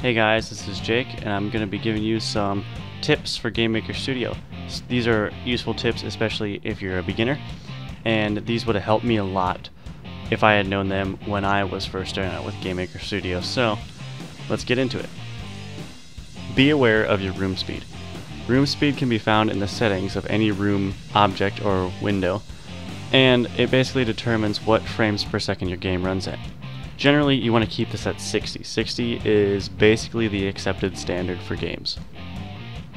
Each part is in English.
Hey guys, this is Jake, and I'm going to be giving you some tips for GameMaker Studio. These are useful tips, especially if you're a beginner, and these would have helped me a lot if I had known them when I was first starting out with GameMaker Studio. So, let's get into it. Be aware of your room speed. Room speed can be found in the settings of any room object or window, and it basically determines what frames per second your game runs at. Generally, you want to keep this at 60. 60 is basically the accepted standard for games.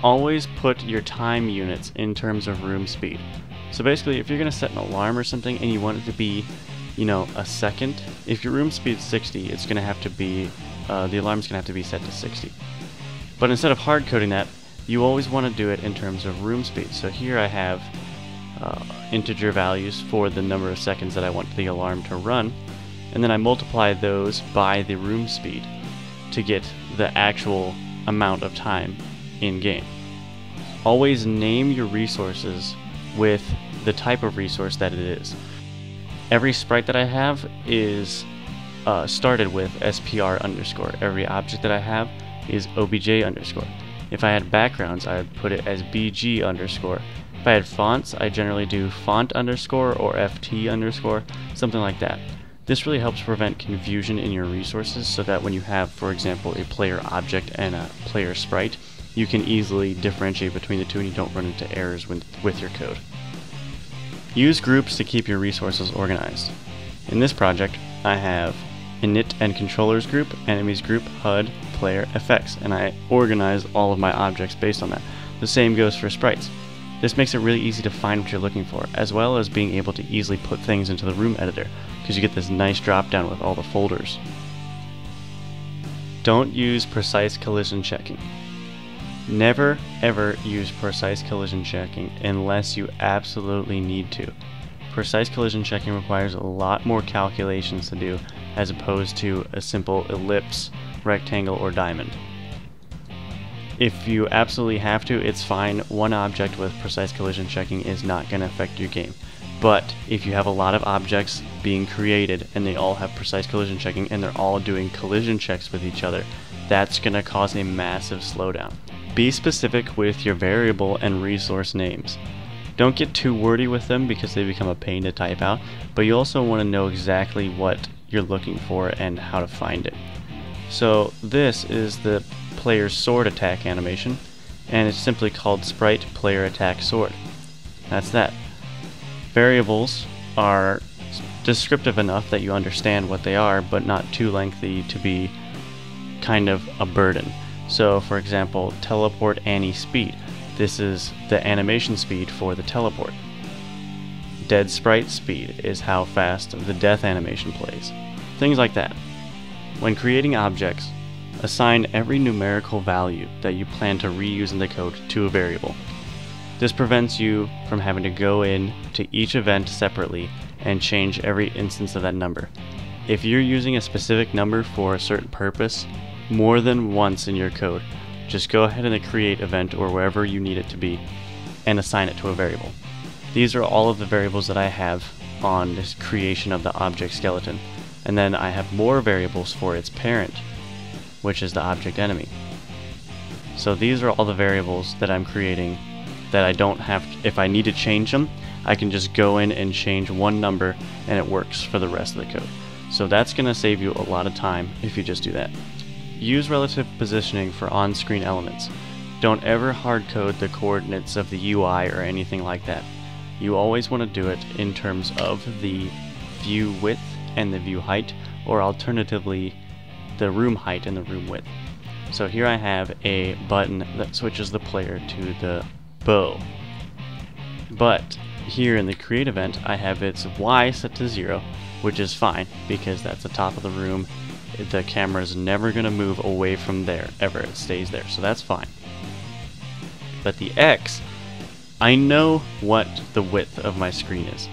Always put your time units in terms of room speed. So basically, if you're going to set an alarm or something and you want it to be, you know, a second, if your room speed is 60, it's going to have to be, uh, the alarm's going to have to be set to 60. But instead of hard coding that, you always want to do it in terms of room speed. So here I have uh, integer values for the number of seconds that I want the alarm to run, and then I multiply those by the room speed to get the actual amount of time in game. Always name your resources with the type of resource that it is. Every sprite that I have is uh, started with SPR underscore. Every object that I have is OBJ underscore. If I had backgrounds, I would put it as BG underscore. If I had fonts, I generally do font underscore or FT underscore, something like that. This really helps prevent confusion in your resources so that when you have, for example, a player object and a player sprite, you can easily differentiate between the two and you don't run into errors with, your code. Use groups to keep your resources organized. In this project, I have init and controllers group, enemies group, HUD, player, effects, and I organize all of my objects based on that. The same goes for sprites. This makes it really easy to find what you're looking for, as well as being able to easily put things into the room editor, because you get this nice drop down with all the folders. Don't use precise collision checking. Never ever use precise collision checking unless you absolutely need to. Precise collision checking requires a lot more calculations to do as opposed to a simple ellipse, rectangle, or diamond. If you absolutely have to, it's fine. One object with precise collision checking is not going to affect your game. But if you have a lot of objects being created and they all have precise collision checking and they're all doing collision checks with each other, that's going to cause a massive slowdown. Be specific with your variable and resource names. Don't get too wordy with them because they become a pain to type out, but you also want to know exactly what you're looking for and how to find it. So this is the player's sword attack animation, and it's simply called sprite player attack sword. That's that. Variables are descriptive enough that you understand what they are, but not too lengthy to be kind of a burden. So, for example, teleport anim speed. This is the animation speed for the teleport. Dead sprite speed is how fast the death animation plays. Things like that. When creating objects, assign every numerical value that you plan to reuse in the code to a variable. This prevents you from having to go in to each event separately and change every instance of that number. If you're using a specific number for a certain purpose more than once in your code, just go ahead and create event or wherever you need it to be and assign it to a variable. These are all of the variables that I have on this creation of the object skeleton. And then I have more variables for its parent, which is the object enemy. So these are all the variables that I'm creating that I don't have, if I need to change them, I can just go in and change one number and it works for the rest of the code. So that's going to save you a lot of time if you just do that. Use relative positioning for on-screen elements. Don't ever hard code the coordinates of the UI or anything like that. You always want to do it in terms of the view width and the view height, or alternatively, the room height and the room width. So here I have a button that switches the player to the bow. But here in the create event, I have its Y set to zero, which is fine because that's the top of the room. The camera is never going to move away from there, ever. It stays there, so that's fine. But the X, I know what the width of my screen is.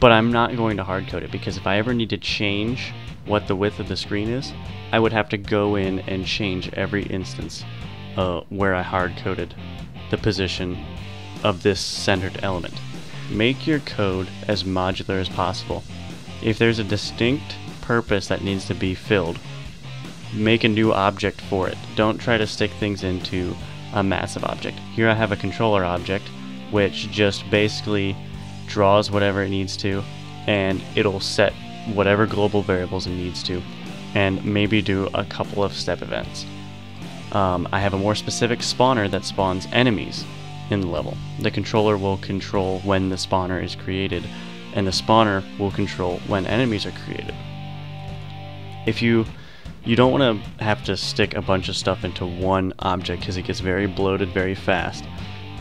But I'm not going to hard code it because if I ever need to change what the width of the screen is, I would have to go in and change every instance uh, where I hard coded the position of this centered element. Make your code as modular as possible. If there's a distinct purpose that needs to be filled, make a new object for it. Don't try to stick things into a massive object. Here I have a controller object, which just basically draws whatever it needs to, and it'll set whatever global variables it needs to, and maybe do a couple of step events. Um, I have a more specific spawner that spawns enemies in the level. The controller will control when the spawner is created, and the spawner will control when enemies are created. If you you don't want to have to stick a bunch of stuff into one object because it gets very bloated very fast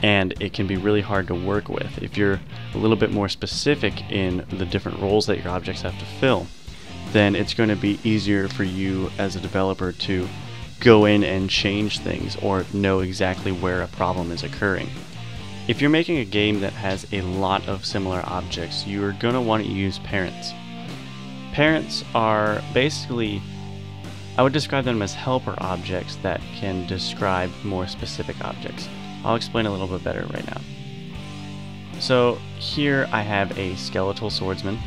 and it can be really hard to work with. If you're a little bit more specific in the different roles that your objects have to fill, then it's going to be easier for you as a developer to go in and change things or know exactly where a problem is occurring. If you're making a game that has a lot of similar objects, you're going to want to use parents. Parents are basically, I would describe them as helper objects that can describe more specific objects. I'll explain a little bit better right now. So here I have a skeletal swordsman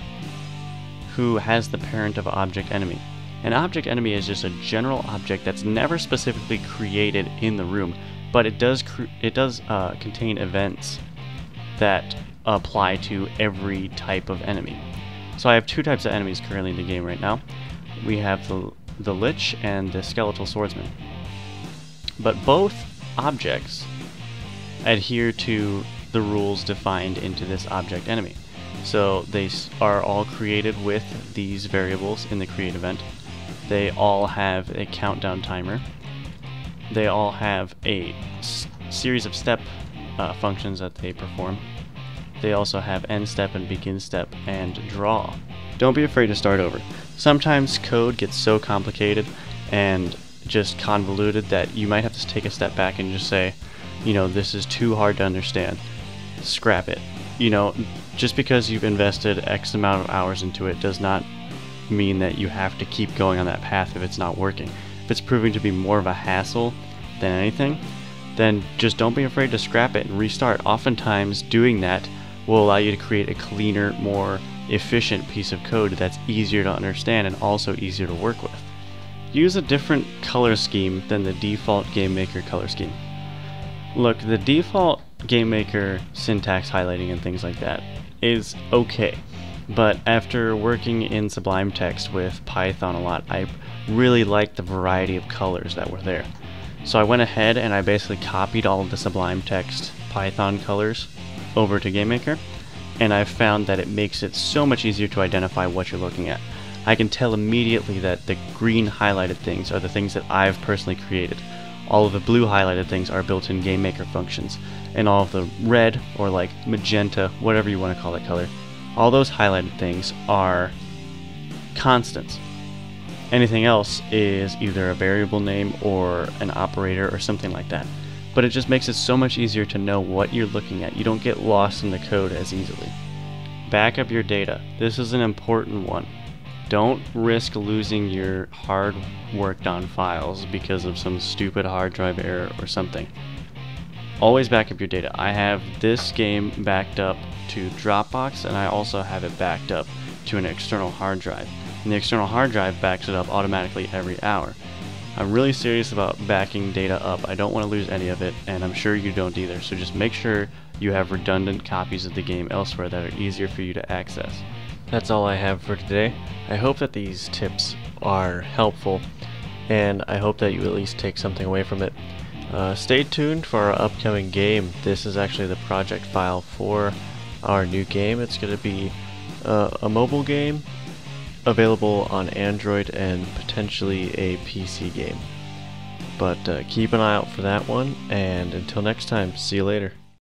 who has the parent of object enemy. An object enemy is just a general object that's never specifically created in the room, but it does it does uh, contain events that apply to every type of enemy. So I have two types of enemies currently in the game right now. We have the the Lich and the Skeletal Swordsman. But both objects adhere to the rules defined into this object enemy. So they are all created with these variables in the create event. They all have a countdown timer. They all have a series of step uh, functions that they perform. They also have end step and begin step and draw. Don't be afraid to start over. Sometimes code gets so complicated and just convoluted that you might have to take a step back and just say, you know, this is too hard to understand. Scrap it. You know, just because you've invested X amount of hours into it does not mean that you have to keep going on that path if it's not working. If it's proving to be more of a hassle than anything, then just don't be afraid to scrap it and restart. Oftentimes, doing that will allow you to create a cleaner, more efficient piece of code that's easier to understand and also easier to work with. Use a different color scheme than the default GameMaker color scheme. Look, the default GameMaker syntax highlighting and things like that is okay. But after working in Sublime Text with Python a lot, I really liked the variety of colors that were there. So I went ahead and I basically copied all of the Sublime Text Python colors over to GameMaker, and I found that it makes it so much easier to identify what you're looking at. I can tell immediately that the green highlighted things are the things that I've personally created. All of the blue highlighted things are built-in GameMaker functions, and all of the red, or like magenta, whatever you want to call that color, all those highlighted things are constants. Anything else is either a variable name or an operator or something like that. But it just makes it so much easier to know what you're looking at. You don't get lost in the code as easily. Back up your data. This is an important one. Don't risk losing your hard worked on files because of some stupid hard drive error or something. Always back up your data. I have this game backed up to Dropbox and I also have it backed up to an external hard drive. And the external hard drive backs it up automatically every hour. I'm really serious about backing data up. I don't want to lose any of it, and I'm sure you don't either. So just make sure you have redundant copies of the game elsewhere that are easier for you to access. That's all I have for today. I hope that these tips are helpful, and I hope that you at least take something away from it. Uh, stay tuned for our upcoming game. This is actually the project file for our new game. It's going to be uh, a mobile game available on Android and potentially a PC game. But uh, keep an eye out for that one, and until next time, see you later.